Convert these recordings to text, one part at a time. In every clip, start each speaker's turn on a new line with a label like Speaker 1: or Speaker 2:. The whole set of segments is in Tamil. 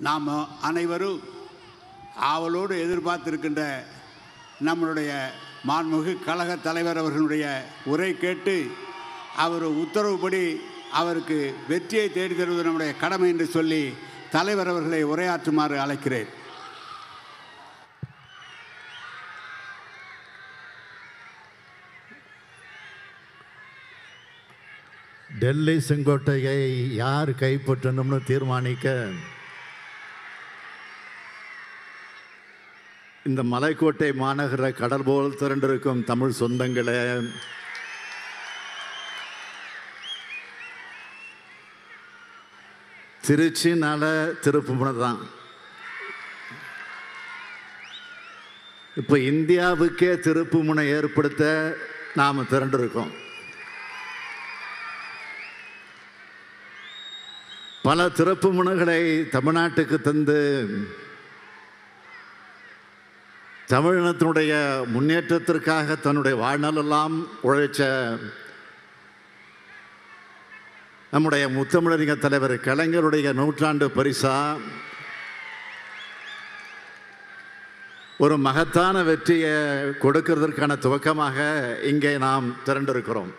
Speaker 1: நாம் அனைவரும் ஆவலோடு எதிர்பார்த்திருக்கின்ற நம்மளுடைய மாண்புமிகு கழக தலைவர் அவர்களுடைய உரை கேட்டு அவர் உத்தரவுப்படி அவருக்கு வெற்றியை தேடி தருவது நம்முடைய கடமை என்று சொல்லி தலைவர் அவர்களை உரையாற்றுமாறு அழைக்கிறேன்.
Speaker 2: டெல்லி செங்கோட்டையை யார் கைப்பற்றணும்னு தீர்மானிக்க இந்த மலைக்கோட்டை மாநகர கடல் போல் திரண்டிருக்கும் தமிழ் சொந்தங்களே. திருச்சினால திருப்புமுனை தான் இப்போ இந்தியாவுக்கே திருப்புமுனை ஏற்படுத்த நாம் திரண்டிருக்கோம். பல திறப்பு முனைகளை தமிழ்நாட்டுக்கு தந்து தமிழினத்தினுடைய முன்னேற்றத்திற்காக தன்னுடைய வாழ்நாளெல்லாம் உழைச்ச நம்முடைய முத்தமிழறிஞர் தலைவர் கலைஞருடைய நூற்றாண்டு பரிசா ஒரு மகத்தான வெற்றியை கொடுக்கிறதற்கான துவக்கமாக இங்கே நாம் திரண்டிருக்கிறோம்.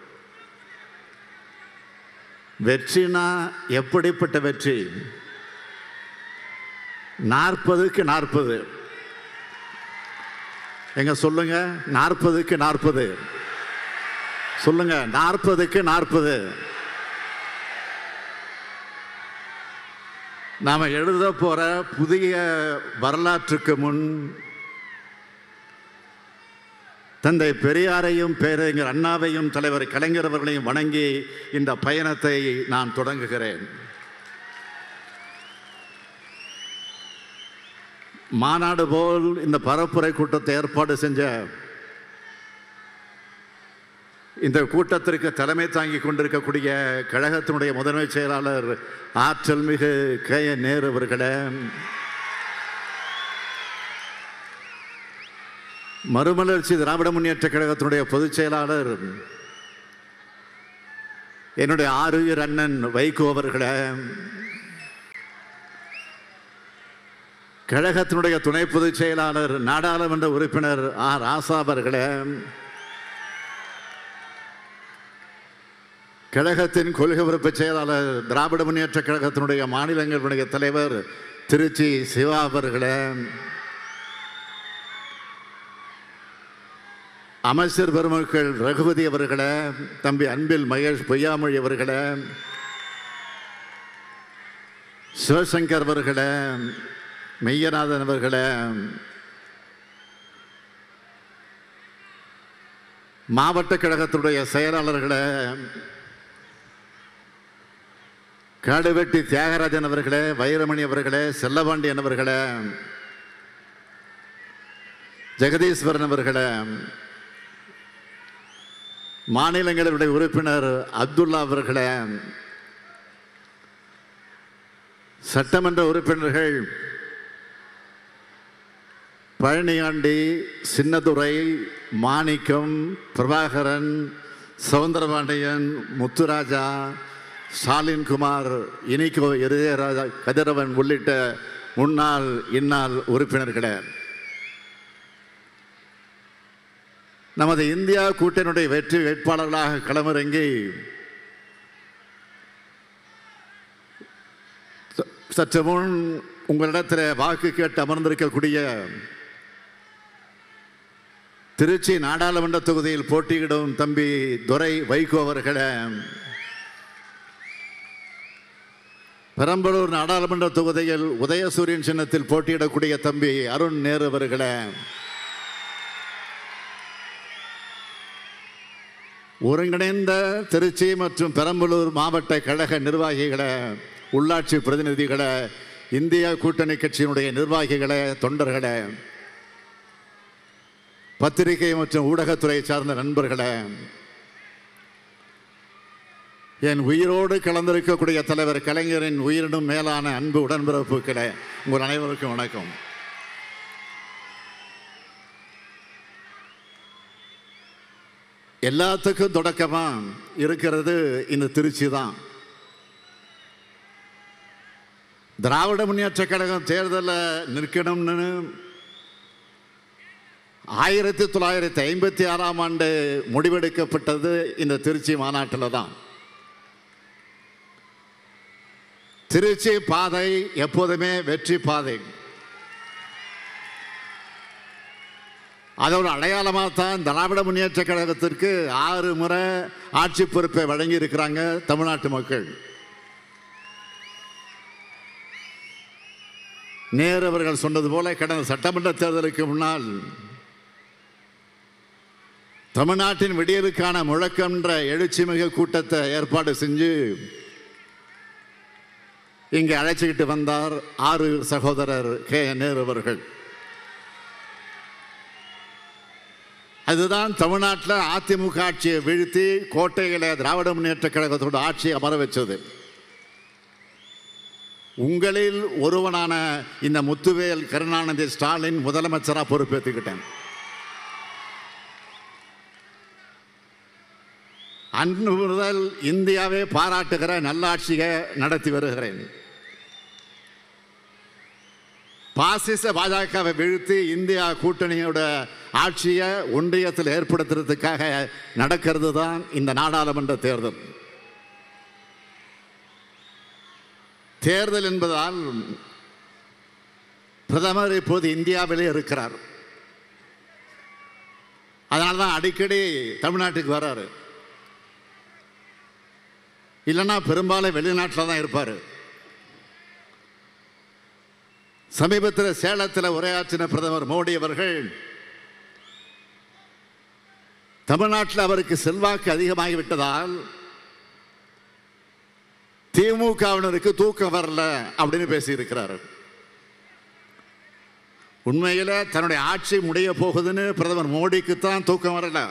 Speaker 2: வெற்றினா எப்படிப்பட்ட வெற்றி? நாற்பதுக்கு நாற்பது. எங்க சொல்லுங்க நாற்பதுக்கு நாற்பது. சொல்லுங்க நாற்பதுக்கு நாற்பது. நாம் எழுத போகிற புதிய வரலாற்றுக்கு முன் தந்தை பெரியாரையும் பேரறிஞர் அண்ணாவையும் தலைவர் கலைஞர் அவர்களையும் வணங்கி இந்த பயணத்தை நான் தொடங்குகிறேன். மாநாடு போல் இந்த பரப்புரை கூட்டத்தை ஏற்பாடு செஞ்ச இந்த கூட்டத்திற்கு தலைமை தாங்கி கொண்டிருக்கக்கூடிய கழகத்தினுடைய முதன்மை செயலாளர் ஆற்றல் மிகு கே நேரு அவர்களே மறுமலர்ச்சி திராவிட முன்னேற்ற கழகத்தினுடைய பொதுச் செயலாளர் என்னுடைய ஆறுயிர் அண்ணன் வைகோ அவர்களே கழகத்தினுடைய துணை பொதுச் செயலாளர் நாடாளுமன்ற உறுப்பினர் ஆர். ராசா அவர்களே கழகத்தின் கொள்கை உறுப்பு செயலாளர் திராவிட முன்னேற்ற கழகத்தினுடைய மாநிலங்களுடைய தலைவர் திருச்சி சிவா அவர்களே அமைச்சர் பெருமக்கள் ரகுபதி அவர்களே தம்பி அன்பில் மகேஷ் பொய்யாமொழி அவர்களே சிவசங்கர் அவர்களே மெய்யநாதன் அவர்களை மாவட்ட கழகத்துடைய செயலாளர்களை காடுவெட்டி தியாகராஜன் அவர்களே வைரமணி அவர்களே செல்லபாண்டியன் அவர்களே ஜெகதீஸ்வரன் அவர்களே மாநிலங்களுடைய உறுப்பினர் அப்துல்லா அவர்களே சட்டமன்ற உறுப்பினர்கள் பழனியாண்டி சின்னதுரை மாணிக்கம் பிரபாகரன் சவுந்தரபாண்டியன் முத்துராஜா ஸ்டாலின்குமார் இனிக்கோ இருதயராஜா கதிரவன் உள்ளிட்ட முன்னாள் இந்நாள் உறுப்பினர்களே. நமது இந்தியா கூட்டணியுடைய வெற்றி வேட்பாளர்களாக களமிறங்கி ச- சற்று முன் உங்களிடத்தில் வாக்கு கேட்டு அமர்ந்திருக்கக்கூடிய திருச்சி நாடாளுமன்ற தொகுதியில் போட்டியிடும் தம்பி துரை வைகோ அவர்களை. பெரம்பலூர் நாடாளுமன்ற தொகுதியில் உதயசூரியன் சின்னத்தில் போட்டியிடக்கூடிய தம்பி அருண் நேரு அவர்களை. ஒருங்கிணைந்த திருச்சி மற்றும் பெரம்பலூர் மாவட்ட கழக நிர்வாகிகளை உள்ளாட்சி பிரதிநிதிகளை இந்திய கூட்டணி கட்சியினுடைய நிர்வாகிகளை தொண்டர்களை. பத்திரிகை மற்றும் ஊடகத்துறையை சார்ந்த நண்பர்களே என் உயிரோடு கலந்திருக்கக்கூடிய தலைவர் கலைஞரின் உயிரினும் மேலான அன்பு உடன்பிறப்புகளே உங்கள் அனைவருக்கும் வணக்கம். எல்லாத்துக்கும் தொடக்கமா இருக்கிறது இந்த திருச்சி தான். திராவிட முன்னேற்ற கழகம் தேர்தலில் நிற்கணும்னு ஆயிரத்தி தொள்ளாயிரத்தி ஐம்பத்தி ஆறாம் ஆண்டு முடிவெடுக்கப்பட்டது இந்த திருச்சி மாநாட்டில் தான் திருச்சி பாதை எப்போதுமே வெற்றி பாதை. அதோட அடையாளமாக தான் திராவிட முன்னேற்ற கழகத்திற்கு ஆறு முறை ஆட்சி பொறுப்பை வழங்கி இருக்கிறாங்க தமிழ்நாட்டு மக்கள். நேரு அவர்கள் சொன்னது போல கடந்த சட்டமன்ற தேர்தலுக்கு முன்னால் தமிழ்நாட்டின் விடியலுக்கான முழக்கம்ன்ற எழுச்சிமிகு கூட்டத்தை ஏற்பாடு செஞ்சு இங்கே அழைச்சிக்கிட்டு வந்தார் ஆறு சகோதரர் கே. நேரு அவர்கள். அதுதான் தமிழ்நாட்டில் அதிமுக ஆட்சியை வீழ்த்தி கோட்டைகளை திராவிட முன்னேற்ற கழகத்தோட ஆட்சியை அமர வச்சது. உங்களில் ஒருவனான இந்த முத்துவேல் கருணாநிதி ஸ்டாலின் முதலமைச்சராக பொறுப்பேற்றுக்கிட்டேன் அன்று முதல் இந்தியாவே பாராட்டுகிற நல்லாட்சியை நடத்தி வருகிறேன். பாசிச பாஜகவை வீழ்த்தி இந்தியா கூட்டணியோட ஆட்சியை ஒன்றியத்தில் ஏற்படுத்துறதுக்காக நடக்கிறது தான் இந்த நாடாளுமன்ற தேர்தல். தேர்தல் என்பதால் பிரதமர் இப்போது இந்தியாவிலே இருக்கிறார். அதனால தான் அடிக்கடி தமிழ்நாட்டுக்கு வர்றாரு இல்லைன்னா பெரும்பாலும் வெளிநாட்டில் தான் இருப்பார். சமீபத்தில் சேலத்தில் உரையாற்றின பிரதமர் மோடி அவர்கள் தமிழ்நாட்டில் அவருக்கு செல்வாக்கு அதிகமாகிவிட்டதால் திமுகவினருக்கு தூக்கம் வரல அப்படின்னு பேசியிருக்கிறார். உண்மையில் தன்னுடைய ஆட்சி முடிய போகுதுன்னு பிரதமர் மோடிக்கு தான் தூக்கம் வரல.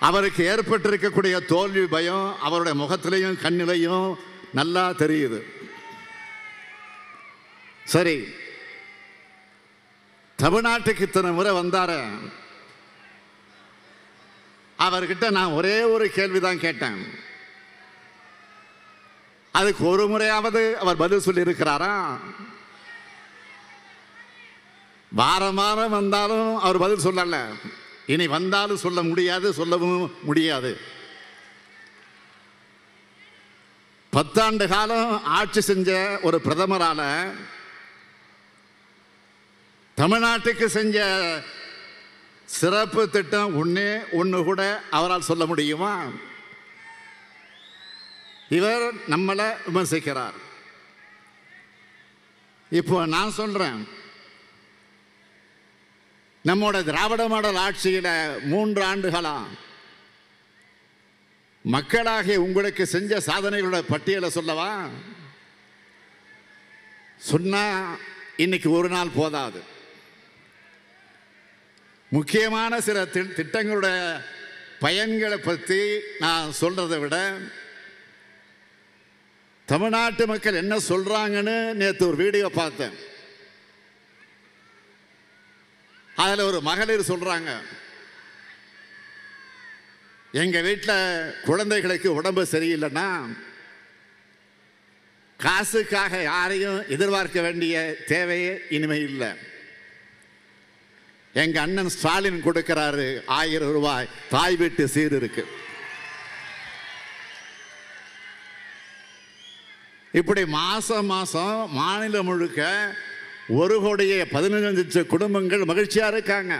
Speaker 2: அவருக்கு ஏற்பட்டிருக்கக்கூடிய தோல்வி பயம் அவருடைய முகத்திலையும் கண்ணிலையும் நல்லா தெரியுது. சரி. தமிழ்நாட்டுக்கு இத்தனை முறை வந்தார. அவர்கிட்ட நான் ஒரே ஒரு கேள்விதான் கேட்டேன். அதுக்கு ஒரு முறையாவது அவர் பதில் சொல்லி இருக்கிறாரா வாரம் வாரம் வந்தாலும் அவர் பதில் சொல்லலை. இனி வந்தாலும் சொல்ல முடியாது சொல்லவும் முடியாது. பத்தாண்டு காலம் ஆட்சி செஞ்ச ஒரு பிரதமரால தமிழ்நாட்டுக்கு செஞ்ச சிறப்பு திட்டம் ஒன்னே ஒன்று கூட அவரால் சொல்ல முடியுமா? இவர் நம்மளை விமர்சிக்கிறார். இப்போ நான் சொல்றேன். நம்மோட திராவிட மாடல் ஆட்சியில் மூன்று ஆண்டுகளா மக்களாகிய உங்களுக்கு செஞ்ச சாதனைகளோட பட்டியலை சொல்லவா? சொன்னா இன்னைக்கு ஒரு நாள் போதாது. முக்கியமான சில தி- திட்டங்களோட பயன்களை பற்றி நான் சொல்றதை விட தமிழ்நாட்டு மக்கள் என்ன சொல்றாங்கன்னு நேற்று ஒரு வீடியோ பார்த்தேன். அதில் ஒரு மகளிர் சொல்கிறாங்க எங்கள் வீட்டில் குழந்தைகளுக்கு உடம்பு சரியில்லைன்னா காசுக்காக யாரையும் எதிர்பார்க்க வேண்டிய தேவையே இனிமே இல்லை. எங்கள் அண்ணன் ஸ்டாலின் கொடுக்கிறாரு ஆயிரம் ரூபாய் தாய் வீட்டு சீர் இருக்கு. இப்படி மாதம் மாதம் மாநிலம் முழுக்க ஒரு கோடியே பதினஞ்சு லட்சம் குடும்பங்கள் மகிழ்ச்சியாக இருக்காங்க.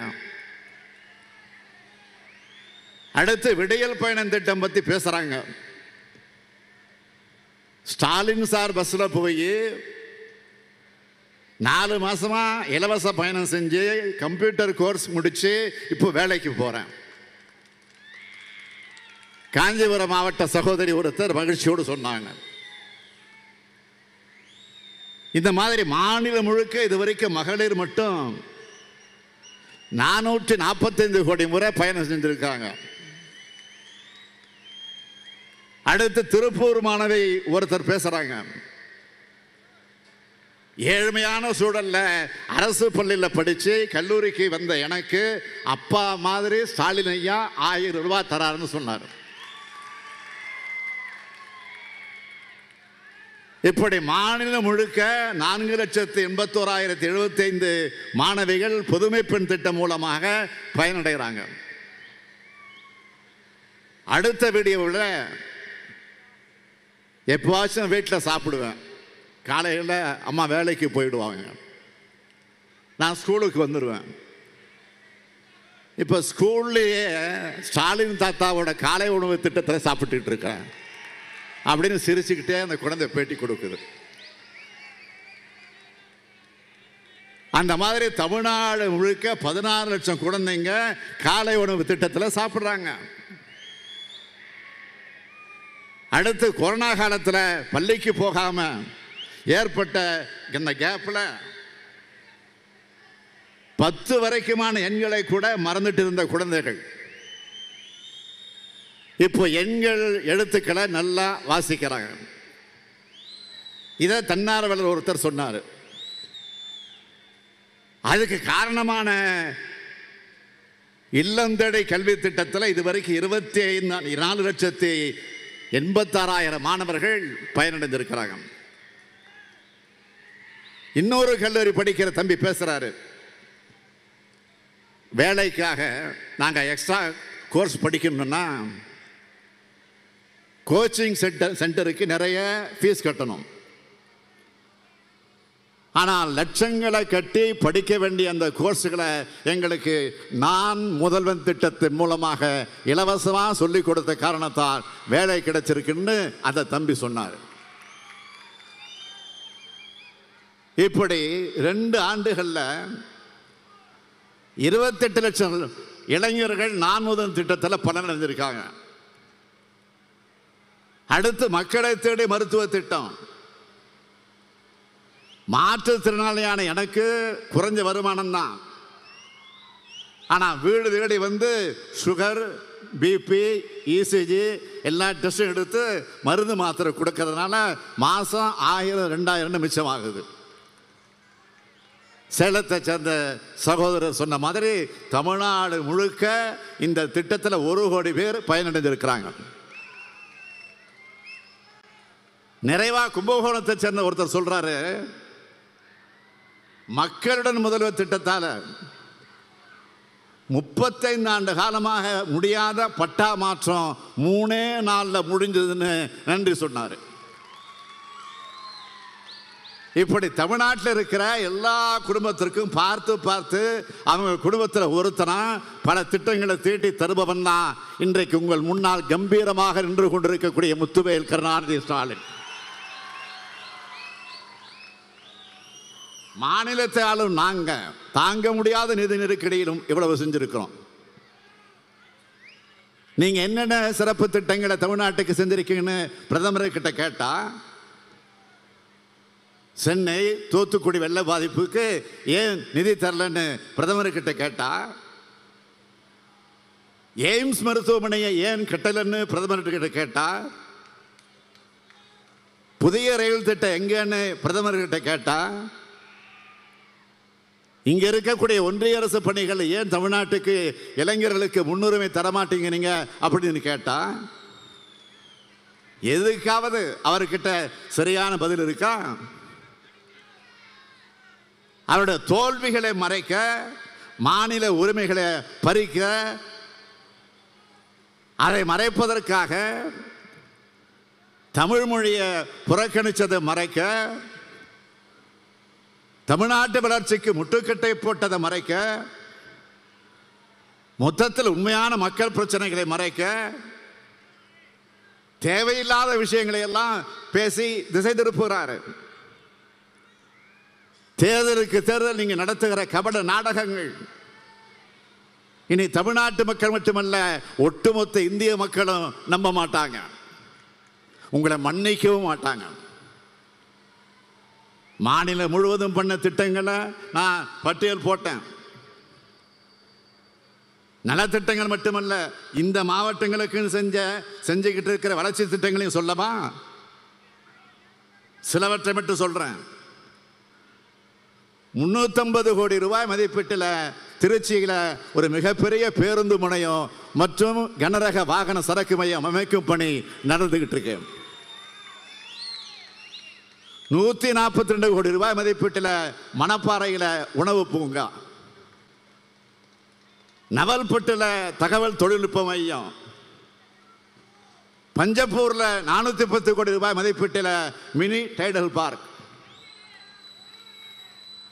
Speaker 2: அடுத்து விடையல் பயணம் திட்டம் பற்றி பேசுகிறாங்க ஸ்டாலின் சார் பஸ்ஸில் போய் நாலு மாதமாக இலவச பயணம் செஞ்சு கம்ப்யூட்டர் கோர்ஸ் முடித்து இப்போ வேலைக்கு போகிறேன் காஞ்சிபுரம் மாவட்ட சகோதரி ஒருத்தர் மகிழ்ச்சியோடு சொன்னாங்க. இந்த மாதிரி மாநிலம் முழுக்க இதுவரைக்கும் மகளிர் மட்டும் நானூற்றி நாற்பத்தைந்து கோடி முறை பயணம் செஞ்சிருக்காங்க. அடுத்து திருப்பூர் மாணவி ஒருத்தர் பேசுறாங்க. ஏழ்மையான சூழல்ல அரசு பள்ளியில் படிச்சு கல்லூரிக்கு வந்த எனக்கு அப்பா மாதிரி ஸ்டாலின் ஐயா ஆயிரம் ரூபாய் தராருன்னு சொன்னார். இப்படி மாநிலம் முழுக்க நான்கு லட்சத்து எண்பத்தோராயிரத்தி எழுபத்தைந்து மாணவிகள் புதுமை பெண் திட்டம் மூலமாக பயனடைகிறாங்க. அடுத்த வீடியோவில் எப்போவாச்சும் வீட்டில் சாப்பிடுவேன். காலையில் அம்மா வேலைக்கு போயிடுவாங்க. நான் ஸ்கூலுக்கு வந்துடுவேன் இப்போ ஸ்கூல்லையே ஸ்டாலின் தாத்தாவோட காலை உணவு திட்டத்தில் சாப்பிட்டுட்டு இருக்கேன். அப்படின்னு சிரிச்சுக்கிட்டே அந்த குழந்தை பேட்டி கொடுக்குது. அந்த மாதிரி தமிழ்நாடு முழுக்க பதினாறு லட்சம் குழந்தைங்க காலை உணவு திட்டத்தில் சாப்பிட்றாங்க. அடுத்து கொரோனா காலத்தில் பள்ளிக்கு போகாம ஏற்பட்ட இந்த கேப்பில் பத்து வரைக்குமான எண்களை கூட மறந்துட்டு இருந்த குழந்தைகள். இப்போ எண்கள் எழுத்துக்களை நல்லா வாசிக்கிறாங்க. இதை தன்னார்வலர் ஒருத்தர் சொன்னார். அதுக்கு காரணமான இல்லந்தடை கல்வி திட்டத்தில் இதுவரைக்கும் இருபத்தி ஐந்து நாலு லட்சத்தி எண்பத்தாறாயிரம் மாணவர்கள் பயனடைந்திருக்கிறாங்க. இன்னொரு கல்லூரி படிக்கிற தம்பி பேசுறாரு. வேலைக்காக நாங்கள் எக்ஸ்ட்ரா கோர்ஸ் படிக்கணும்னா கோச்சிங் சென்டர் சென்டருக்கு நிறைய ஃபீஸ் கட்டணும். ஆனால் லட்சங்களை கட்டி படிக்க வேண்டிய அந்த கோர்ஸுகளை எங்களுக்கு நான் முதல்வன் திட்டத்தின் மூலமாக இலவசமாக சொல்லிக் கொடுத்த காரணத்தால் வேலை கிடைச்சிருக்குன்னு அந்த தம்பி சொன்னார். இப்படி ரெண்டு ஆண்டுகளில் இருபத்தெட்டு லட்சம் இளைஞர்கள் நான் முதல் திட்டத்தில் பலனடைஞ்சிருக்காங்க. அடுத்து மக்களை தேடி மருத்துவ திட்டம். மாற்றுத்திறனாளியான எனக்கு குறைஞ்ச வருமானம் தான். ஆனால் வீடு தேடி வந்து சுகர் பிபி இசிஜி எல்லா டெஸ்டும் எடுத்து மருந்து மாத்திரை கொடுக்கறதுனால மாதம் ஆயிரம் ரெண்டாயிரம் மிச்சமாகுது. சேலத்தை சேர்ந்த சகோதரர் சொன்ன மாதிரி தமிழ்நாடு முழுக்க இந்த திட்டத்தில் ஒரு கோடி பேர் பயனடைஞ்சிருக்கிறாங்க. நிறைவா கும்பகோணத்தை சேர்ந்த ஒருத்தர் சொல்றாரு மக்களுடன் முதல்வர் திட்டத்தால் முப்பத்தைந்து ஆண்டு காலமாக முடியாத பட்டா மாற்றம் மூணே நாளில் முடிஞ்சதுன்னு நன்றி சொன்னார். இப்படி தமிழ்நாட்டில் இருக்கிற எல்லா குடும்பத்திற்கும் பார்த்து பார்த்து அவங்க குடும்பத்தில் ஒருத்தனா பல திட்டங்களை தீட்டி தருபவன் தான் இன்றைக்கு உங்கள் முன்னால் கம்பீரமாக நின்று கொண்டிருக்கக்கூடிய முத்துவேல் கருணாநிதி ஸ்டாலின். மாநிலத்தை ஆளும் நாங்க தாங்க முடியாத நிதி நெருக்கடியிலும் இவ்வளவு செஞ்சிருக்கிறோம். நீங்க என்னென்ன சிறப்பு திட்டங்களை தமிழ்நாட்டுக்கு செஞ்சிருக்கீங்கன்னு பிரதமர்கிட்ட கேட்டா சென்னை தூத்துக்குடி வெள்ள பாதிப்புக்கு ஏன் நிதி தரலன்னு பிரதமர்கிட்ட கேட்டா எய்ம்ஸ் மருத்துவமனையை ஏன் கட்டலன்னு பிரதமர்கிட்ட கேட்டா புதிய ரயில் திட்டம் எங்கன்னு பிரதமர்கிட்ட கேட்டா இங்க இருக்கக்கூடிய ஒன்றிய அரசு பணிகள் ஏன் தமிழ்நாட்டுக்கு இளைஞர்களுக்கு முன்னுரிமை தரமாட்டீங்க நீங்க அப்படின்னு கேட்டா எதுக்காவது அவர்கிட்ட சரியான பதில் இருக்கா? அவருடைய தோல்விகளை மறைக்க மாநில உரிமைகளை பறிக்க அதை மறைப்பதற்காக தமிழ் மொழியை புறக்கணிச்சதை மறைக்க தமிழ்நாட்டு வளர்ச்சிக்கு முட்டுக்கட்டை போட்டதை மறைக்க மொத்தத்தில் உண்மையான மக்கள் பிரச்சனைகளை மறைக்க தேவையில்லாத விஷயங்களை எல்லாம் பேசி திசை திருப்புகிறாரு. தேர்தலுக்கு தேர்தல் நீங்க நடத்துகிற கபட நாடகங்கள். இனி தமிழ்நாட்டு மக்கள் மட்டுமல்ல ஒட்டுமொத்த இந்திய மக்களும் நம்ப மாட்டாங்க. உங்களை மன்னிக்கவும் மாட்டாங்க. மாநிலம் முழுவதும் பண்ண திட்டங்களை நான் பட்டியல் போட்டேன். நலத்திட்டங்கள் மட்டுமல்ல இந்த மாவட்டங்களுக்கு செஞ்ச செஞ்சுக்கிட்டு இருக்கிற வளர்ச்சி திட்டங்களையும் சொல்லவா? சிலவற்றை மட்டும் சொல்றேன். முன்னூத்தம்பது கோடி ரூபாய் மதிப்பீட்டில் திருச்சியில் ஒரு மிகப்பெரிய பேருந்து முனையம் மற்றும் கனரக வாகன சரக்கு மையம் அமைக்கும் பணி நடந்துகிட்டு இருக்கேன் நூற்றி நாற்பத்தி ரெண்டு கோடி ரூபாய் மதிப்பீட்டில் மணப்பாறையில் உணவு பூங்கா. நவல்பட்டில் தகவல் தொழில்நுட்ப மையம். பஞ்சப்பூரில் நானூற்றி பத்து கோடி ரூபாய் மதிப்பீட்டில் மினி டைடல் பார்க்.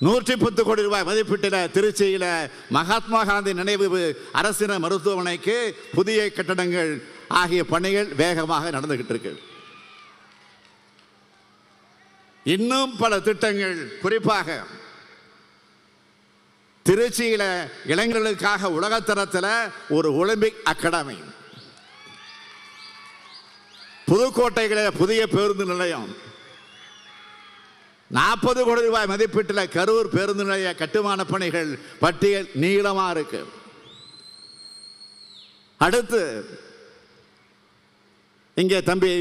Speaker 2: நூற்றி பத்து கோடி ரூபாய் மதிப்பீட்டில் திருச்சியில் மகாத்மா காந்தி நினைவு அரசின மருத்துவமனைக்கு புதிய கட்டடங்கள் ஆகிய பணிகள் வேகமாக நடந்துகிட்டு இருக்கு. இன்னும் பல திட்டங்கள். குறிப்பாக திருச்சியில் இளைஞர்களுக்காக உலகத்தரத்தில் ஒரு ஒலிம்பிக் அகாடமி. புதுக்கோட்டைகளில் புதிய பேருந்து நிலையம். நாற்பது கோடி ரூபாய் மதிப்பீட்டில் கரூர் பேருந்து நிலைய கட்டுமான பணிகள் பட்டியல் நீளமாக இருக்கு. அடுத்து இங்கே தம்பி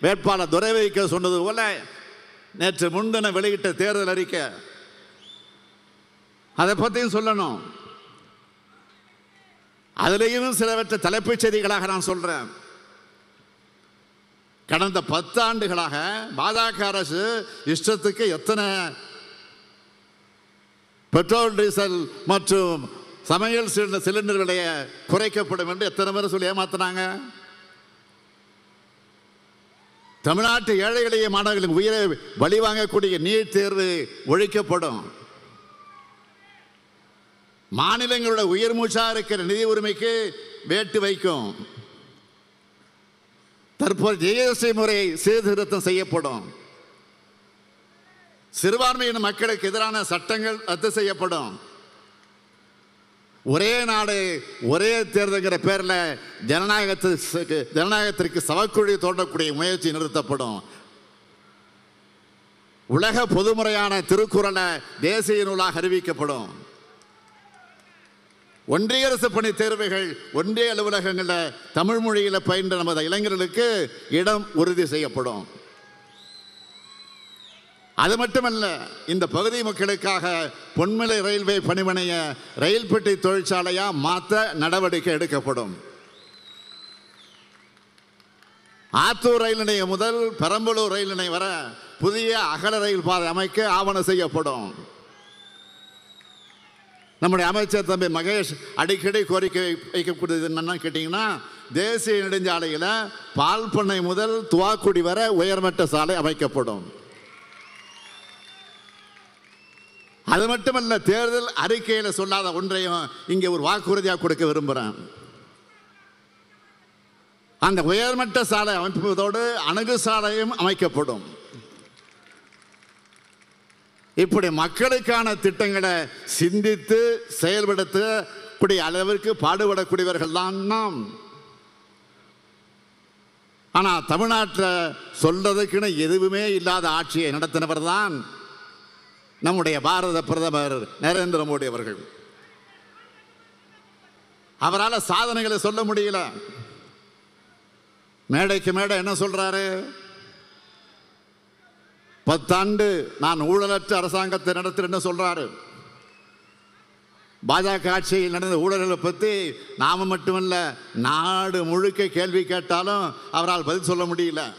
Speaker 2: வேட்பாளர் துறை வைக்க சொன்னது போல நேற்று முன்தினம் வெளியிட்ட தேர்தல் அறிக்கை. அதை பற்றியும் சொல்லணும். அதுலேயும் சிலவற்றை தலைப்புச் செய்திகளாக நான் சொல்கிறேன் கடந்த பத்தாண்டுகளாக பாஜக அரசு இஷ்டத்துக்கு எத்தனை பெட்ரோல் டீசல் மற்றும் சமையல் சிலிண்டர் விலையை குறைக்கப்படும் என்று எத்தனை பேர் சொல்லி ஏமாத்தினாங்க? தமிழ்நாட்டு ஏழை எளிய மாணவர்களின் உயிரை வழிவாங்கக்கூடிய நீட் தேர்வு ஒழிக்கப்படும். மாநிலங்களோட உயிர் மூச்சா இருக்கிற நிதி உரிமைக்கு வேட்டு வைக்கும். தற்போது ஜிஎஸ்டி முறை சீர்திருத்தம் செய்யப்படும். சிறுபான்மையின மக்களுக்கு எதிரான சட்டங்கள் ரத்து செய்யப்படும். ஒரே நாடு ஒரே தேர்தல்ங்கிற பேரில் ஜனநாயகத்திற்கு ஜனநாயகத்திற்கு சவக்குழி தோண்டக்கூடிய முயற்சி நிறுத்தப்படும். உலக பொதுமுறையான திருக்குறளை தேசிய நூலாக அறிவிக்கப்படும். ஒன்றிய அரசு பணி தேர்வுகள் ஒன்றிய அலுவலகங்களில் தமிழ் மொழியில் பயின்ற நமது இளைஞர்களுக்கு இடம் உறுதி செய்யப்படும். அது மட்டுமல்ல இந்த பகுதி மக்களுக்காக பொன்மலை ரயில்வே பணிமனைய ரயில் பெட்டி தொழிற்சாலையா மாற்ற நடவடிக்கை எடுக்கப்படும். ஆத்தூர் ரயில் நிலையம் முதல் பெரம்பலூர் ரயில் நிலையம் வர புதிய அகல ரயில் பாதை அமைக்க ஆவணம் செய்யப்படும். நம்முடைய அமைச்சர் தம்பி மகேஷ் அடிக்கடி கோரிக்கை வைக்கக்கூடியது என்னன்னு கேட்டிங்கன்னா தேசிய நெடுஞ்சாலையில் பால் பண்ணை முதல் துவாக்குடி வரை உயர்மட்ட சாலை அமைக்கப்படும். அது மட்டுமல்ல தேர்தல் அறிக்கையில் சொல்லாத ஒன்றையும் இங்கே ஒரு வாக்குறுதியாக கொடுக்க விரும்புகிறேன் அந்த உயர்மட்ட சாலை அமைப்பதோடு அணுகு சாலையும் அமைக்கப்படும். இப்படி மக்களுக்கான திட்டங்களை சிந்தித்து செயல்படுத்தக்கூடிய அளவிற்கு பாடுபடக்கூடியவர்கள் தான் நாம். ஆனால் தமிழ்நாட்டில் சொல்றதுக்குன்னு எதுவுமே இல்லாத ஆட்சியை நடத்தினவர் தான் நம்முடைய பாரத பிரதமர் நரேந்திர மோடி அவர்கள். அவரால் சாதனைகளை சொல்ல முடியல. மேடைக்கு மேடை என்ன சொல்றாரு? பத்தாண்டு நான் ஊழலற்ற அரசாங்கத்தை நடத்துறேன்னு சொல்றாரு? பாஜக ஆட்சியில் நடந்த ஊழல்களை பற்றி நாம மட்டுமல்ல நாடு முழுக்க கேள்வி கேட்டாலும் அவரால் பதில் சொல்ல முடியல.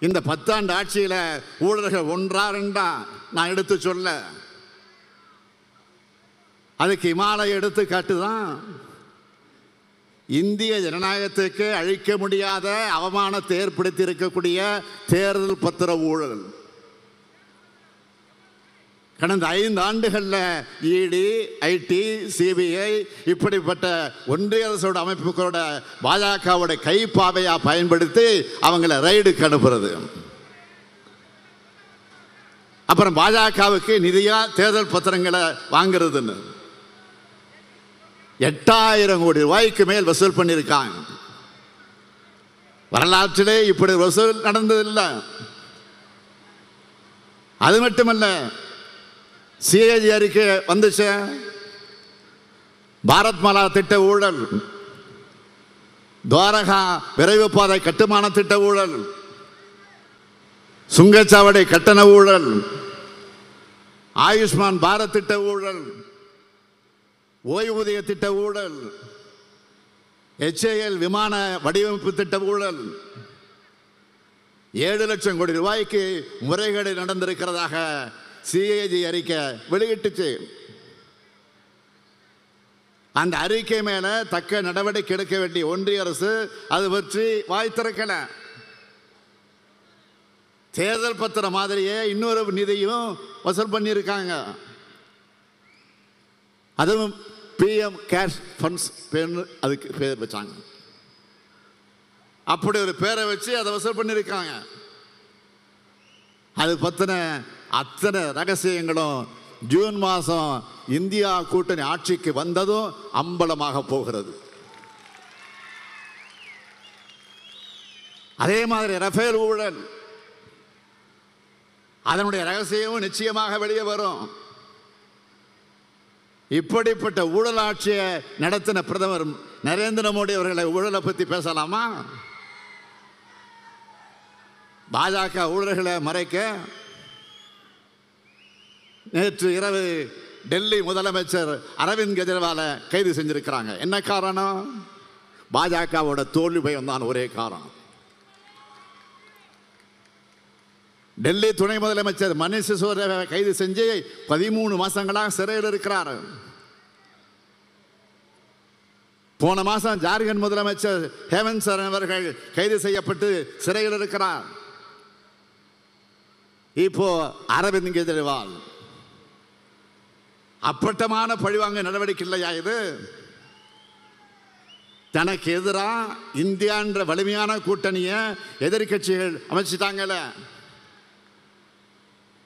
Speaker 2: இந்த பத்தாண்டு ஆட்சியில் ஊழல்கள் ஒன்றா ரெண்டா நான் எடுத்து சொல்ல. அதுக்கு இமாலய எடுத்துக்காட்டு தான் இந்திய ஜனநாயகத்துக்கு அழிக்க முடியாத அவமானத்தை ஏற்படுத்தி இருக்கக்கூடிய தேர்தல் பத்திர ஊழல். கடந்த ஐந்து ஆண்டுகளில் இடி ஐடி சிபிஐ இப்படிப்பட்ட ஒன்றிய அரசோட அமைப்புகளோட பாஜகவோட கைப்பாவையா பயன்படுத்தி அவங்கள ரைடுக்கு அனுப்புறது. அப்புறம் பாஜகவுக்கு நிதியா தேர்தல் பத்திரங்களை வாங்குறதுன்னு. எட்டாயிரம் கோடி ரூபாய்க்கு மேல் வசூல் பண்ணியிருக்காங்க. வரலாற்றிலே இப்படி வசூல் நடந்ததில்லை. அது மட்டுமல்ல சிஏஜி அறிக்கை வந்துச்சு. பாரத் மாலா திட்ட ஊழல். துவாரகா விரைவு பாதை கட்டுமான திட்ட ஊழல். சுங்கச்சாவடி கட்டண ஊழல். ஆயுஷ்மான் பாரத் திட்ட ஊழல். ஓய்வூதிய திட்ட ஊழல். எச்ஏஎல் விமான வடிவமைப்பு திட்ட ஊழல். ஏழு லட்சம் கோடி ரூபாய்க்கு முறைகேடு நடந்திருக்கிறதாக சிஏஜி அறிக்கை வெளியிட்டுச்சு. அந்த அறிக்கை மேல தக்க நடவடிக்கை எடுக்க வேண்டிய ஒன்றிய அரசு அது பற்றி வாய் திறக்கல. தேர்தல் பத்திரம் மாதிரியே இன்னொரு நிதியும் வசூல் பண்ணியிருக்காங்க. அதுவும் பிஎம் கேஷ் ஃபண்ட்ஸ் பேர்னு அதுக்கு பேர் வச்சாங்க. அப்படி ஒரு பேரை வச்சு அதை வசூல் பண்ணியிருக்காங்க. அது பற்றின அத்தனை ரகசியங்களும் ஜூன் மாதம் இந்தியா கூட்டணி ஆட்சிக்கு வந்ததும் அம்பலமாக போகிறது. அதே மாதிரி ரஃபேல் ஊழல். அதனுடைய ரகசியமும் நிச்சயமாக வெளியே வரும். இப்படிப்பட்ட ஊழல் ஆட்சியை நடத்தின பிரதமர் நரேந்திர மோடி அவர்களை ஊழலை பற்றி பேசலாமா? பாஜக ஊழல்களை மறைக்க நேற்று இரவு டெல்லி முதலமைச்சர் அரவிந்த் கெஜ்ரிவாலை கைது செஞ்சிருக்கிறாங்க. என்ன காரணம்? பாஜகவோட தோல்வி பயம் தான் ஒரே காரணம். டெல்லி துணை முதலமைச்சர் மணிஷ் சிசோடியாவை கைது செஞ்சு பதிமூணு மாசங்களாக சிறையில் இருக்கிறார். போன மாதம் ஜார்க்கண்ட் முதலமைச்சர் ஹேமந்த் சரண் அவர்கள் கைது செய்யப்பட்டு சிறையில் இருக்கிறார். இப்போ அரவிந்த் கெஜ்ரிவால் அப்பட்டமான பழிவாங்க நடவடிக்கை இல்லையா இது? தனக்கு எதிராக இந்தியான்ற வலிமையான கூட்டணியை எதிர்க்கட்சிகள் அமைச்சிட்டாங்கல்ல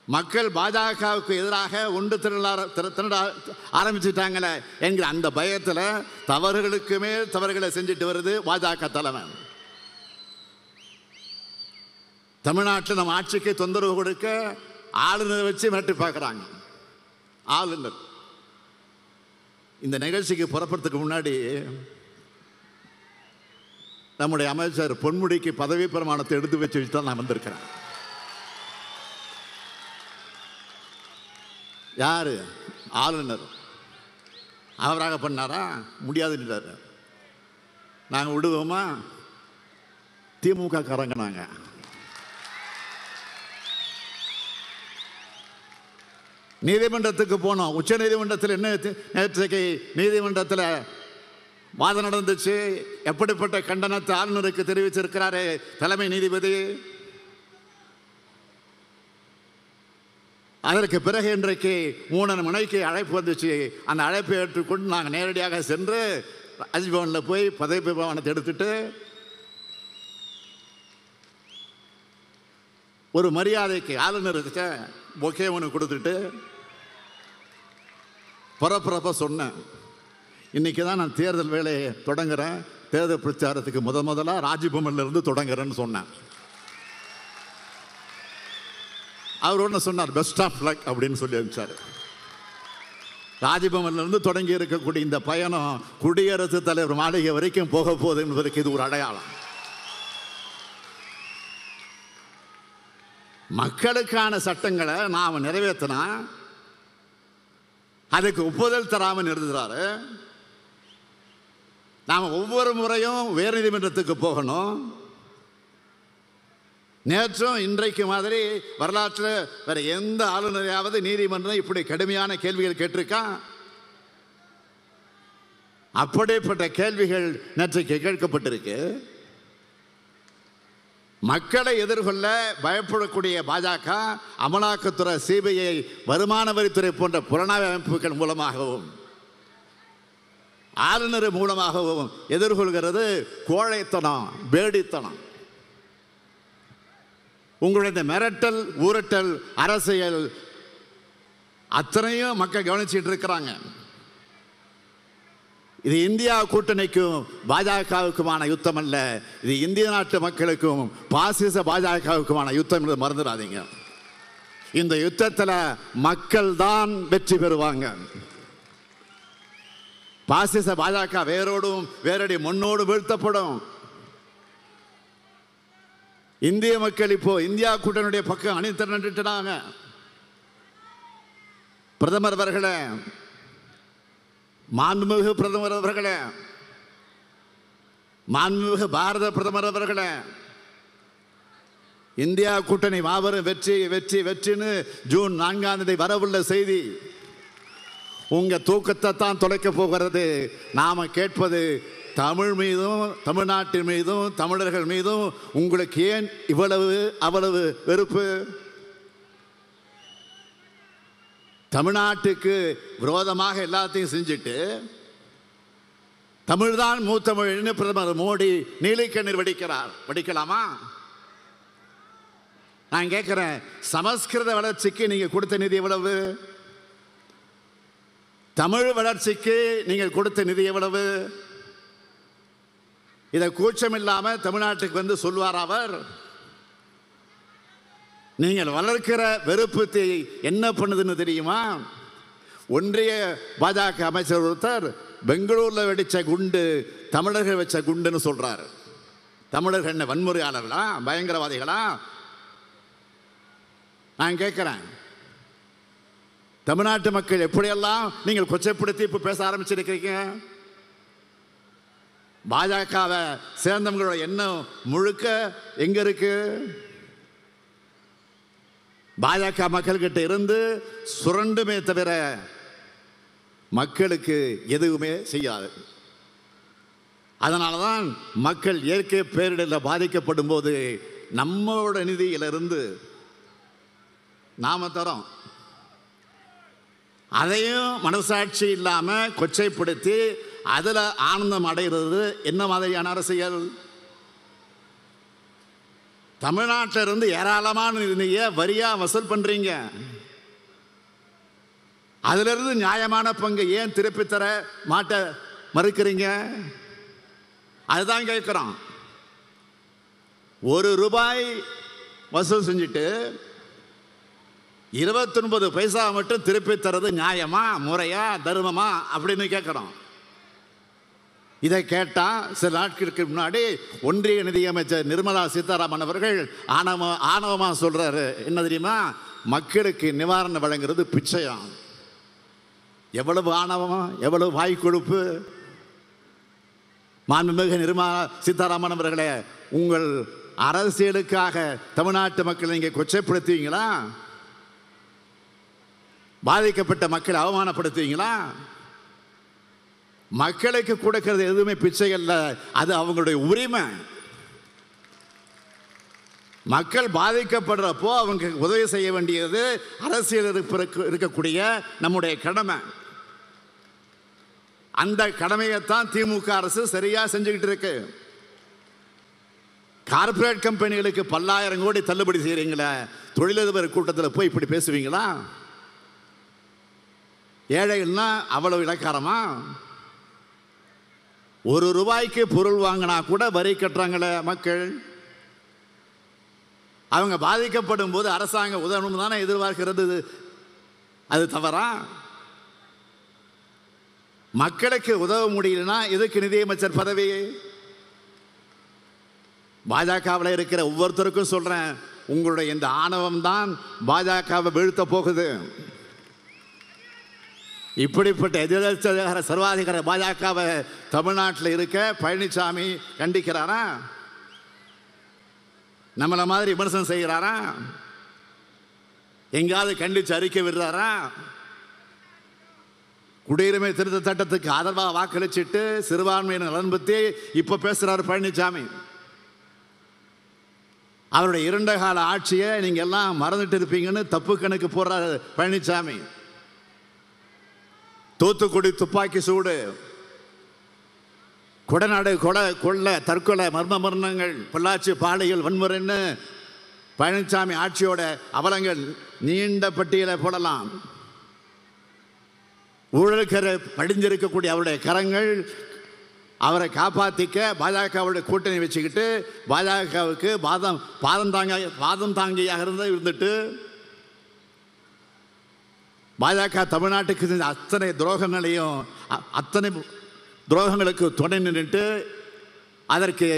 Speaker 2: மக்கள் பாஜகவுக்கு எதிராக ஒன்று திரளார திர- ஆரம்பிச்சிட்டாங்களே என்கிற அந்த பயத்தில் தவறுகளுக்கு மேல் தவறுகளை செஞ்சுட்டு வருது பாஜக தலைமை தமிழ்நாட்டில் நம்ம ஆட்சிக்கு தொந்தரவு கொடுக்க ஆளுநரை வச்சு மிரட்டி பார்க்குறாங்க. ஆளுநர் இந்த நிகழ்ச்சிக்கு புறப்படுறதுக்கு முன்னாடி நம்முடைய அமைச்சர் பொன்முடிக்கு பதவி பிரமாணத்தை எடுத்து வச்சு வச்சு தான் நான் வந்திருக்கிறேன். யார்? ஆளுநர் அவராக பண்ணாரா? முடியாதுன்றார் நாங்கள் விடுவோமா? திமுக காரங்க நாங்கள் நீதிமன்றத்துக்கு போனோம். உச்ச நீதிமன்றத்தில் என்ன நேற்றைக்கு நீதிமன்றத்தில் வாதம் நடந்துச்சு. எப்படிப்பட்ட கண்டனத்தை ஆளுநருக்கு தெரிவிச்சிருக்கிறாரே தலைமை நீதிபதி? அதற்கு பிறகு இன்றைக்கு மூணு மணிக்கு அழைப்பு வந்துச்சு. அந்த அழைப்பை ஏற்றுக்கொண்டு நாங்கள் நேரடியாக சென்று ராஜ்பவனில் போய் பதவி பிரமாணத்தை எடுத்துட்டு ஒரு மரியாதைக்கு ஆளுநருக்கு பொக்கே ஒன்று கொடுத்துட்டு பரபரப்பாக சொன்னேன். இன்றைக்கி தான் நான் தேர்தல் வேலையை தொடங்குறேன். தேர்தல் பிரச்சாரத்துக்கு முத முதலாக ராஜ்பவன்லேருந்து தொடங்குறேன்னு சொன்னேன். அவர் ஒன்று சொன்னார் பெஸ்ட் ஆஃப் லக் அப்படின்னு சொல்லி அனுப்பிச்சார். ராஜ்பவன்லேருந்து தொடங்கி இருக்கக்கூடிய இந்த பயணம் குடியரசுத் தலைவர் மாளிகை வரைக்கும் போக போகுது என்பதற்கு இது ஒரு அடையாளம். மக்களுக்கான சட்டங்களை நாம் நிறைவேற்றினா அதுக்கு ஒப்புதல் தராமல் நிறுத்துறாரு. நாம் ஒவ்வொரு முறையும் உயர் நீதிமன்றத்துக்கு போகணும். நேற்றும் இன்றைக்கு மாதிரி வரலாற்றில் வேற எந்த ஆளுநரையாவது நீதிமன்றம் இப்படி கடுமையான கேள்விகள் கேட்டிருக்கான் அப்படிப்பட்ட கேள்விகள் நேற்றைக்கு கேட்கப்பட்டிருக்கு. மக்களை எதிர்கொள்ள பயப்படக்கூடிய பாஜக அமலாக்கத்துறை சிபிஐ வருமான வரித்துறை போன்ற புலனாய்வு அமைப்புகள் மூலமாகவும் ஆளுநர் மூலமாகவும் எதிர்கொள்கிறது கோழைத்தனம் வேடித்தனம். உங்களுடைய இந்த மிரட்டல் ஊரட்டல் அரசியல் அத்தனையும் மக்கள் கவனிச்சிட்டு இருக்கிறாங்க. இது இந்தியா கூட்டணிக்கும் பாஜகவுக்குமான யுத்தம் அல்ல இது இந்திய நாட்டு மக்களுக்கும் பாசிச பாஜகவுக்குமான யுத்தம் என்று மறந்துடாதீங்க. இந்த யுத்தத்தில் மக்கள் தான் வெற்றி பெறுவாங்க. பாசிச பாஜக வேரோடும் வேரடி முன்னோடு வீழ்த்தப்படும். இந்திய மக்கள் இப்போ இந்தியா கூட்டணியுடைய பக்கம் அணி திரண்டுட்டாங்க பிரதமர் அவர்களே மாண்புமிகு பிரதமர் அவர்களே மாண்புமிகு பாரத பிரதமர் அவர்களே இந்தியா கூட்டணி மாபெரும் வெற்றி வெற்றி வெற்றின்னு ஜூன் நான்காம் தேதி வரவுள்ள செய்தி உங்க தூக்கத்தை தான் தொலைக்க போகிறது. நாம கேட்பது தமிழ் மீதும் தமிழ்நாட்டின் மீதும் தமிழர்கள் மீதும் உங்களுக்கு ஏன் இவ்வளவு அவ்வளவு வெறுப்பு? தமிழ்நாட்டுக்கு விரோதமாக எல்லாத்தையும் செஞ்சுட்டு தமிழ்தான் மூத்தமிழ்னு பிரதமர் மோடி நீலிக்கண்ணீர் வடிக்கிறார். வடிக்கலாமா? நான் கேட்குறேன் சமஸ்கிருத வளர்ச்சிக்கு நீங்கள் கொடுத்த நிதி எவ்வளவு? தமிழ் வளர்ச்சிக்கு நீங்கள் கொடுத்த நிதி எவ்வளவு? இதை கூச்சம் இல்லாமல் தமிழ்நாட்டுக்கு வந்து சொல்வார் அவர். நீங்கள் வளர்க்கிற வெறுப்பு என்ன பண்ணுதுன்னு தெரியுமா? ஒன்றிய பாஜக அமைச்சர் ஒருத்தர் பெங்களூர்ல வெடிச்ச குண்டு தமிழர்கள் வச்ச குண்டுன்னு சொல்றாரு. தமிழர்கள் என்ன வன்முறையாளர்களா? பயங்கரவாதிகளா? நான் கேட்கிறேன். தமிழ்நாட்டு மக்கள் எப்படியெல்லாம் நீங்கள் கொச்சைப்படுத்தி இப்போ பேச ஆரம்பிச்சிருக்கிறீங்க? பாஜகவை சேர்ந்தவங்களோட எண்ணம் முழுக்க எங்க இருக்கு? பாஜக மக்கள்கிட்ட இருந்து சுரண்டுமே தவிர மக்களுக்கு எதுவுமே செய்யாது. அதனால தான் மக்கள் இயற்கை பேரிடரில் பாதிக்கப்படும் போது நம்மளோட நிதியிலிருந்து நாம தரோம். அதையும் மனசாட்சி இல்லாமல் கொச்சைப்படுத்தி அதில் ஆனந்தம் அடைகிறது என்ன மாதிரியான அரசியல்? தமிழ்நாட்டில் இருந்து ஏராளமான நிதியை வரியா வசூல் பண்றீங்க. அதிலிருந்து நியாயமான பங்கு ஏன் திருப்பி தர மாட்ட மறுக்கிறீங்க? அதுதான் கேட்கிறோம். ஒரு ரூபாய் வசூல் செஞ்சுட்டு இருபத்தொன்பது பைசா மட்டும் திருப்பி தரது நியாயமா முறையா தர்மமா அப்படின்னு கேட்குறோம். இதை கேட்டால் சில நாட்களுக்கு முன்னாடி ஒன்றிய நிதியமைச்சர் நிர்மலா சீதாராமன் அவர்கள் ஆணவ ஆணவமாக சொல்கிறாரு என்ன தெரியுமா? மக்களுக்கு நிவாரணம் வழங்குறது பிச்சையாம். எவ்வளவு ஆணவம்? எவ்வளவு வாய் கொழுப்பு? மாண்புமிகு நிர்மலா சீதாராமன் அவர்களே உங்கள் அரசியலுக்காக தமிழ்நாட்டு மக்களை நீங்கள் கொச்சைப்படுத்துவீங்களா? பாதிக்கப்பட்ட மக்களை அவமானப்படுத்துவீங்களா? மக்களுக்கு கொடுக்கிறது எதுவுமே பிச்சை அல்ல. அது அவங்களுடைய உரிமை. மக்கள் பாதிக்கப்படுறப்போ அவங்க உதவி செய்ய வேண்டியது அரசியல் இருக்கக்கூடிய நம்முடைய கடமை. அந்த கடமையைத்தான் திமுக அரசு சரியா செஞ்சுக்கிட்டு இருக்கு. கார்ப்பரேட் கம்பெனிகளுக்கு பல்லாயிரம் கோடி தள்ளுபடி செய்கிறீங்களே தொழிலதிபர் கூட்டத்தில் போய் இப்படி பேசுவீங்களா? ஏழைகள்னா அவ்வளவு இலக்காரமா? ஒரு ரூபாய்க்கு பொருள் வாங்கினா கூட வரி கட்டுறாங்களே மக்கள். அவங்க பாதிக்கப்படும் போது அரசாங்கம் உதவணும் தானே எதிர்பார்க்கிறது. அது தவறா? மக்களுக்கு உதவ முடியலன்னா எதுக்கு நிதியமைச்சர் பதவி? பாஜகவில் இருக்கிற ஒவ்வொருத்தருக்கும் சொல்றேன் உங்களுடைய இந்த ஆணவம் தான் பாஜகவை வீழ்த்த போகுது. இப்படிப்பட்ட எதிர்த்த சர்வாதிகார பாஜகவை தமிழ்நாட்டில் இருக்க பழனிசாமி கண்டிக்கிறாரா? நம்மளை மாதிரி விமர்சனம் செய்கிறாரா? எங்காவது கண்டிச்சு அறிக்கை விடுறாரா? குடியுரிமை திருத்த சட்டத்துக்கு ஆதரவாக வாக்களிச்சிட்டு சிறுபான்மையினர் நலன் பற்றி இப்போ பேசுகிறார் பழனிசாமி அவருடைய இரண்டகால ஆட்சியை நீங்கள் எல்லாம் மறந்துட்டு இருப்பீங்கன்னு தப்பு கணக்கு போடுறாரு பழனிசாமி தூத்துக்குடி துப்பாக்கி சூடு. கொடநாடு கொலை கொள்ளை தற்கொலை மர்ம மரணங்கள் பொள்ளாச்சி பாடைகள் வன்முறைன்னு பழனிசாமி ஆட்சியோட அவலங்கள் நீண்ட பட்டியலை போடலாம். ஊழல்கரை படிஞ்சிருக்கக்கூடிய அவருடைய கரங்கள் அவரை காப்பாற்றிக்க பாஜகவுடைய கூட்டணி வச்சுக்கிட்டு பாஜகவுக்கு பாதம் பாதம் தாங்க பாதம் தாங்கியாக இருந்து இருந்துட்டு பாஜக தமிழ்நாட்டுக்கு செஞ்ச அத்தனை துரோகங்களையும் அ- அத்தனை துரோகங்களுக்கு துணை நின்றுட்டு அதற்கு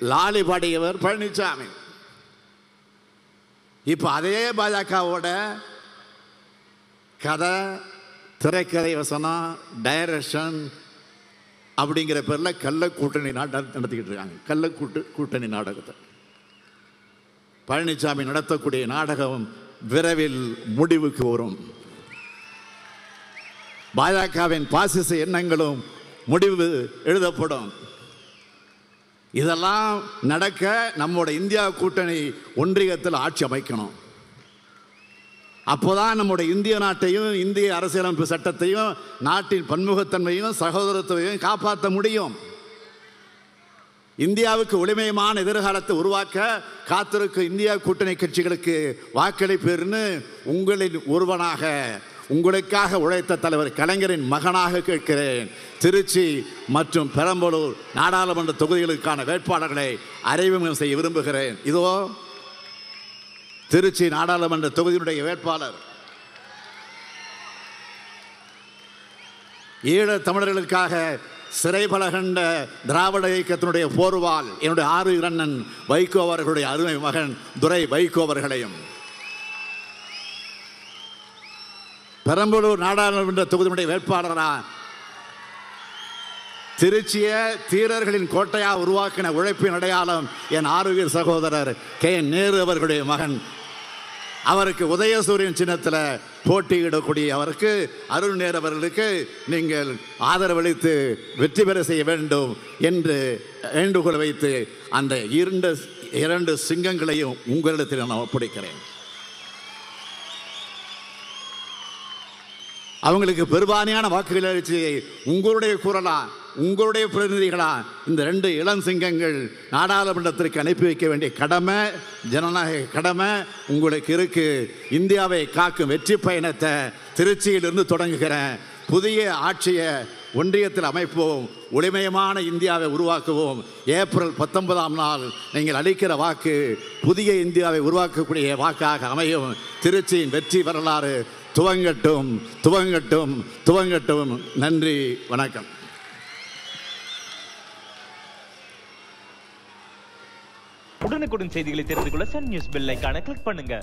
Speaker 2: லாலி பாடியவர் பழனிசாமி இப்போ அதே பாஜகவோட கதை திரைக்கதை வசனம் டைரக்ஷன் அப்படிங்கிற பேரில் கள்ள கூட்டணி நாடகம் நடத்திக்கிட்டு இருக்காங்க. கள்ள கூட்டு கூட்டணி நாடகத்தை. பழனிசாமி நடத்தக்கூடிய நாடகம் விரைவில் முடிவுக்கு வரும். பாஜகவின் பாசிச எண்ணங்களும் முடிவு எழுதப்படும். இதெல்லாம் நடக்க நம்மோட இந்தியா கூட்டணி ஒன்றியத்தில் ஆட்சி அமைக்கணும். அப்போதான் நம்முடைய இந்திய நாட்டையும் இந்திய அரசியலமைப்பு சட்டத்தையும் நாட்டின் பன்முகத்தன்மையும் சகோதரத்துவையும் காப்பாற்ற முடியும். இந்தியாவுக்கு ஒளிமயமான எதிர்காலத்தை உருவாக்க காத்திருக்கும் இந்தியா கூட்டணி கட்சிகளுக்கு வாக்களிப்பேர்னு உங்களின் ஒருவனாக உங்களுக்காக உழைத்த தலைவர் கலைஞரின் மகனாக கேட்கிறேன். திருச்சி மற்றும் பெரம்பலூர் நாடாளுமன்ற தொகுதிகளுக்கான வேட்பாளர்களை அறிமுகம் செய்ய விரும்புகிறேன். இதோ திருச்சி நாடாளுமன்ற தொகுதியினுடைய வேட்பாளர். ஈழத் தமிழர்களுக்காக சிறைபலகண்ட திராவிட இயக்கத்தினுடைய போர்வால் என்னுடைய ஆறு இரண்ணன் வைகோ அவர்களுடைய அருமை மகன் துரை வைகோ அவர்களையும். பெரம்பலூர் நாடாளுமன்ற தொகுதியுடைய வேட்பாளராக திருச்சிய தீரர்களின் கோட்டையாக உருவாக்கின உழைப்பின் அடையாளம் என் ஆரோக்கிய சகோதரர் கே நேரு அவர்களுடைய மகன். அவருக்கு உதயசூரியன் சின்னத்தில் போட்டியிடக்கூடிய அவருக்கு அருள் நேர் அவர்களுக்கு நீங்கள் ஆதரவளித்து வெற்றி பெற செய்ய வேண்டும் என்று வேண்டுகோள் வைத்து அந்த இரண்டு இரண்டு சிங்கங்களையும் உங்களிடத்தில் நான் ஒப்படைக்கிறேன். அவங்களுக்கு பெரும்பான்மையான வாக்குகள் அளித்து உங்களுடைய குரலா உங்களுடைய பிரதிநிதிகளா இந்த ரெண்டு இளம் சிங்கங்கள் நாடாளுமன்றத்திற்கு அனுப்பி வைக்க வேண்டிய கடமை ஜனநாயக கடமை உங்களுக்கு இருக்கு. இந்தியாவை காக்கும் வெற்றி பயணத்தை திருச்சியிலிருந்து தொடங்குகிறேன் புதிய ஆட்சியை ஒன்றியத்தில் அமைப்போம் ஒளிமயமான இந்தியாவை உருவாக்குவோம். ஏப்ரல் பத்தொன்பதாம் நாள் நீங்கள் அளிக்கிற வாக்கு புதிய இந்தியாவை உருவாக்கக்கூடிய வாக்காக அமையும். திருச்சியின் வெற்றி வரலாறு துவங்கட்டும் துவங்கட்டும் துவங்கட்டும். நன்றி வணக்கம்.
Speaker 3: உடனுக்குடன் செய்திகளை தெரிந்து கொள்ள சன் நியூஸ் பெல் ஐக்கான கிளிக் பண்ணுங்க.